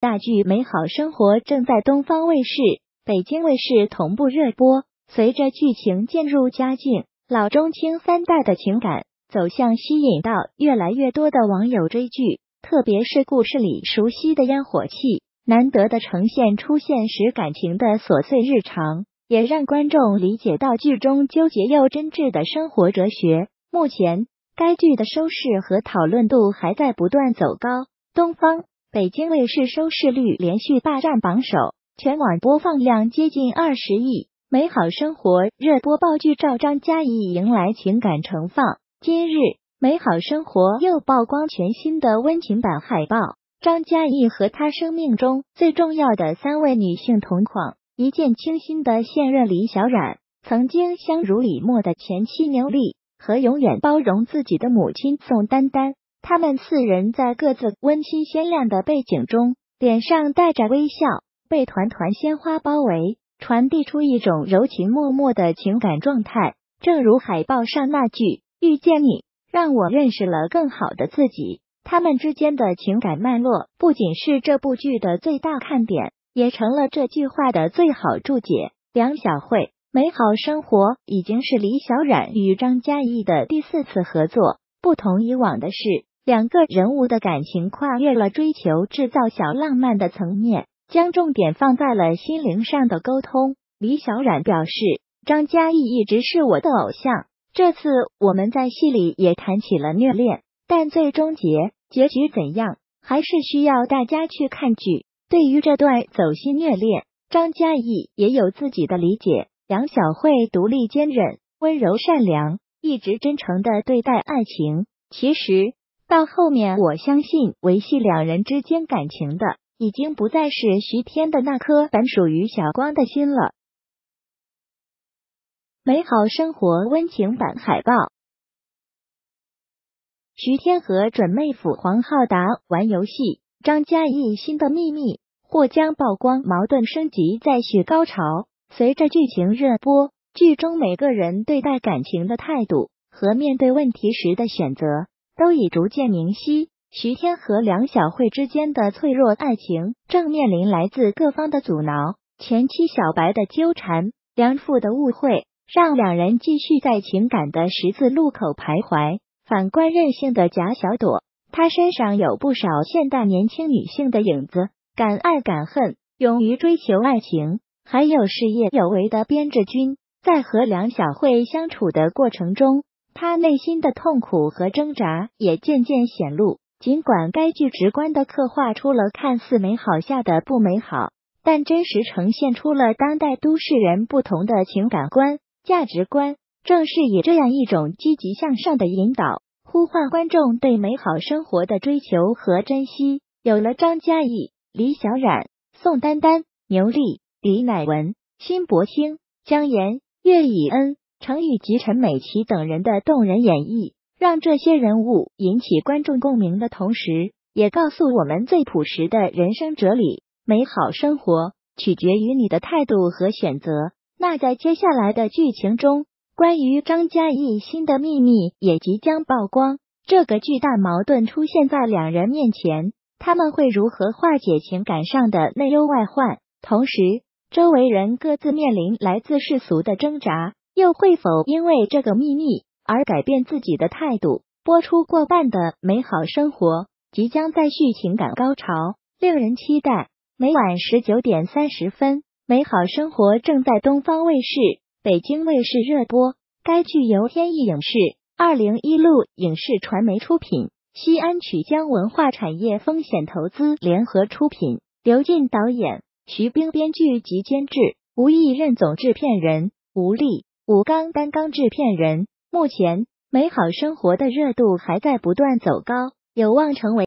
大剧《美好生活》正在东方卫视、北京卫视同步热播。随着剧情渐入佳境，老中青三代的情感走向吸引到越来越多的网友追剧。特别是故事里熟悉的烟火气，难得的呈现出现时感情的琐碎日常，也让观众理解到剧中纠结又真挚的生活哲学。目前，该剧的收视和讨论度还在不断走高。东方、北京卫视收视率连续霸占榜首，全网播放量接近二十亿。美好生活热播爆剧照张嘉译迎来情感盛放。今日，美好生活又曝光全新的温情版海报。张嘉译和她生命中最重要的三位女性同框，一见倾心的现任李小冉，曾经相濡以沫的前妻牛莉，和永远包容自己的母亲宋丹丹。他们四人在各自温馨鲜亮的背景中，脸上带着微笑，被团团鲜花包围。传递出一种柔情脉脉的情感状态，正如海报上那句“遇见你，让我认识了更好的自己”。他们之间的情感脉络不仅是这部剧的最大看点，也成了这句话的最好注解。梁小慧，美好生活已经是李小冉与张嘉译的第四次合作。不同以往的是，两个人物的感情跨越了追求制造小浪漫的层面。将重点放在了心灵上的沟通。李小冉表示，张嘉译一直是我的偶像。这次我们在戏里也谈起了虐恋，但最终结结局怎样，还是需要大家去看剧。对于这段走心虐恋，张嘉译也有自己的理解。杨小慧独立坚韧、温柔善良，一直真诚的对待爱情。其实到后面，我相信维系两人之间感情的。已经不再是徐天的那颗本属于小光的心了。美好生活温情版海报：徐天和准妹夫黄浩达玩游戏，张嘉译新的秘密或将曝光，矛盾升级再续高潮。随着剧情热播，剧中每个人对待感情的态度和面对问题时的选择，都已逐渐明晰。徐天和梁小慧之间的脆弱爱情正面临来自各方的阻挠，前妻小白的纠缠，梁父的误会，让两人继续在情感的十字路口徘徊。反观任性的贾小朵，她身上有不少现代年轻女性的影子，敢爱敢恨，勇于追求爱情，还有事业有为的编制君。在和梁小慧相处的过程中，他内心的痛苦和挣扎也渐渐显露。尽管该剧直观的刻画出了看似美好下的不美好，但真实呈现出了当代都市人不同的情感观、价值观。正是以这样一种积极向上的引导，呼唤观众对美好生活的追求和珍惜，有了张嘉译、李小冉、宋丹丹、牛莉、李乃文、辛柏青、姜妍、岳以恩、程宇及陈美琪等人的动人演绎。让这些人物引起观众共鸣的同时，也告诉我们最朴实的人生哲理：美好生活取决于你的态度和选择。那在接下来的剧情中，关于张嘉译新的秘密也即将曝光。这个巨大矛盾出现在两人面前，他们会如何化解情感上的内忧外患？同时，周围人各自面临来自世俗的挣扎，又会否因为这个秘密？而改变自己的态度。播出过半的美好生活即将再续情感高潮，令人期待。每晚十九点三十分，美好生活正在东方卫视、北京卫视热播。该剧由天意影视、二零一路影视传媒出品，西安曲江文化产业风险投资联合出品。刘进导演，徐冰编剧及监制，吴毅任总制片人，吴丽、武钢担纲制片人。目前，美好生活的热度还在不断走高，有望成为。